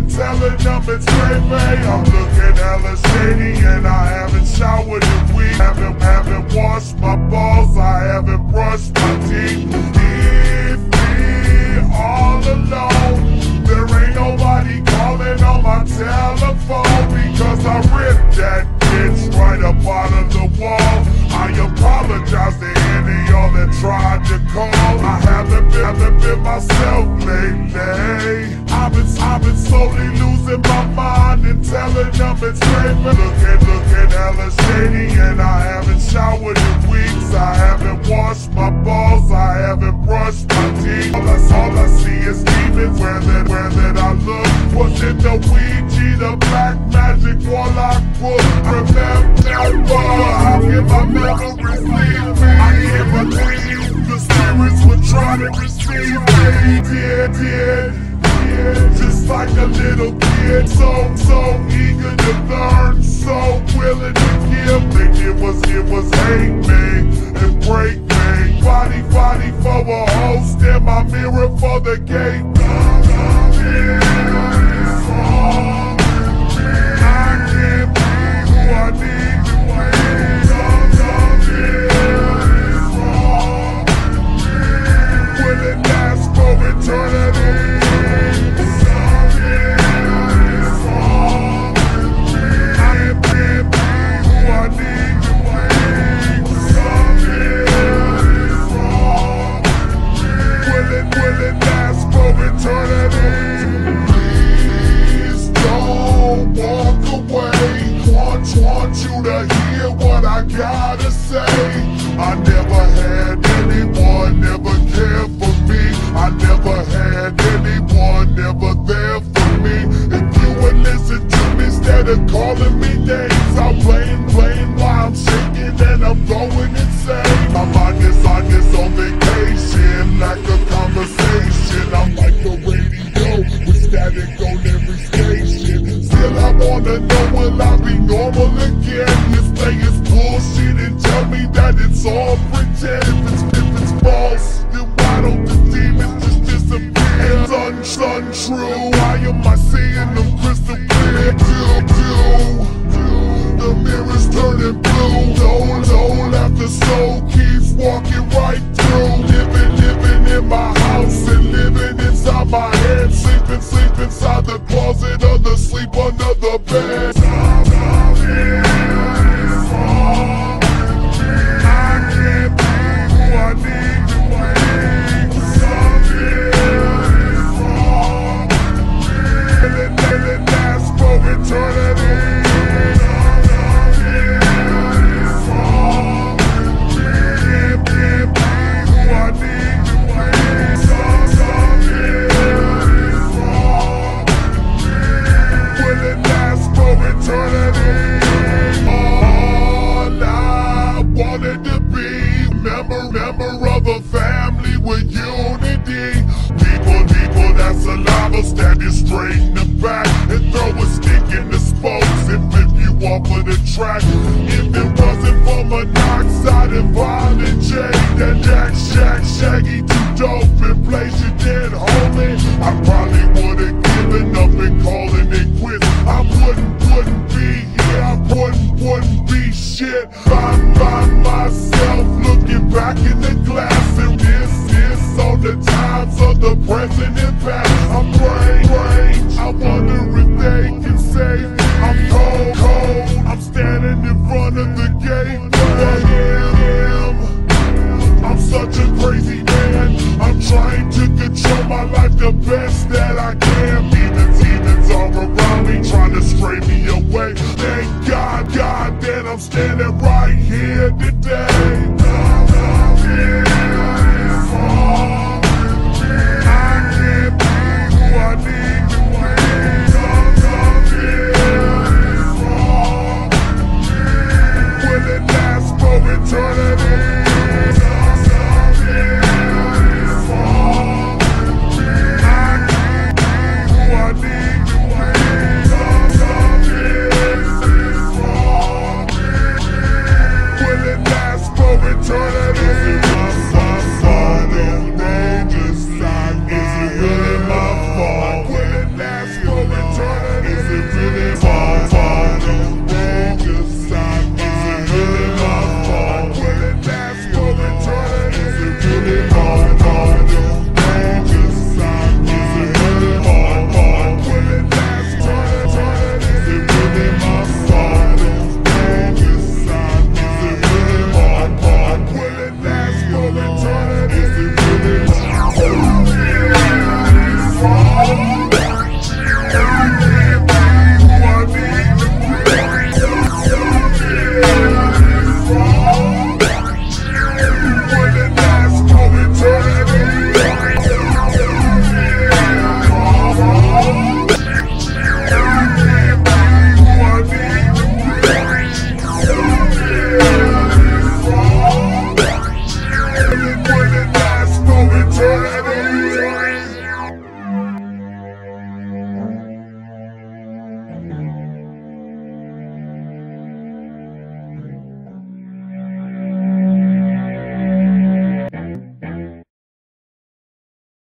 and telling them it's crazy. I'm looking hella shady and I haven't showered in weeks. Haven't, haven't washed my balls, I haven't brushed my teeth. I haven't been, haven't been myself lately. I've been, I've been slowly losing my mind and telling them it's crazy. Looking, at looking hella shady and I haven't showered in weeks. I haven't washed eager on vacation, like a conversation. I'm like a radio with static on every station. Still, I wanna know will I be normal again? This thing is bullshit and tell me that it's all pretend. If it's, if it's false, then why don't the demons just disappear? It's un- untrue. Why am I seeing them crystal clear? Do, do. The mirror's turning blue. Soul, soul after soul keeps walking the bed. With unity. People, people that saliva standing straight in the back and throw a stick in the spokes and flip you off of the track. If it wasn't for Monoxide and Violent J, that Jack Shack Shaggy 2 Dope you dead, homie. I probably would've given up and calling it quits. I wouldn't, wouldn't be here. I wouldn't, wouldn't be shit. By, by myself, looking back in the glass and this is on the times of the present and past. I'm brain, brain. I wonder if they can save me. I'm cold, cold. I'm standing in front of the gate.